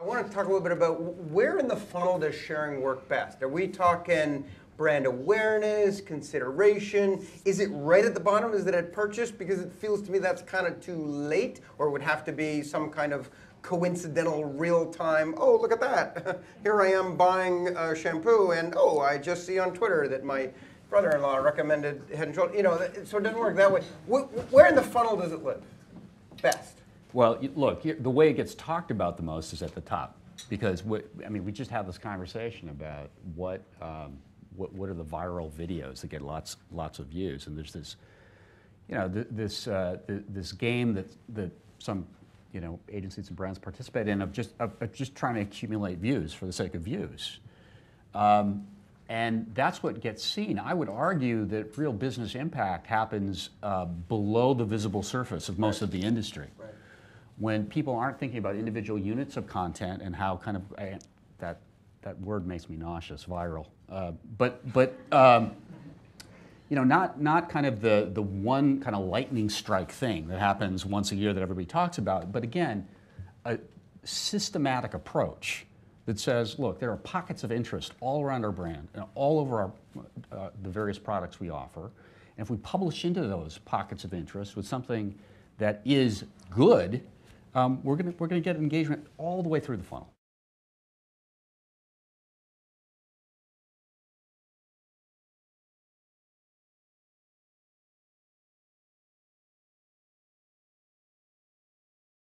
I want to talk a little bit about where in the funnel does sharing work best? Are we talking brand awareness, consideration? Is it right at the bottom? Is it at purchase? Because it feels to me that's kind of too late, or would have to be some kind of coincidental real time. Oh, look at that. Here I am buying a shampoo, and oh, I just see on Twitter that my brother in law recommended Head and Shoulders. You know, so it doesn't work that way. Where in the funnel does it live best? Well, look, the way it gets talked about the most is at the top. Because, I mean, we just had this conversation about what. Um, what, what are the viral videos that get lots lots of views? And there's this, you know, th this uh, th this game that that some you know agencies and brands participate in of just of, of just trying to accumulate views for the sake of views. Um, and that's what gets seen. I would argue that real business impact happens uh, below the visible surface of most right. of the industry. Right. When people aren't thinking about individual units of content and how kind of uh, that that word makes me nauseous, viral. Uh, but but um, you know, not not kind of the the one kind of lightning strike thing that happens once a year that everybody talks about, but again, a systematic approach that says, look, there are pockets of interest all around our brand and all over our, uh, the various products we offer. And if we publish into those pockets of interest with something that is good, um, we're going we're gonna get engagement all the way through the funnel.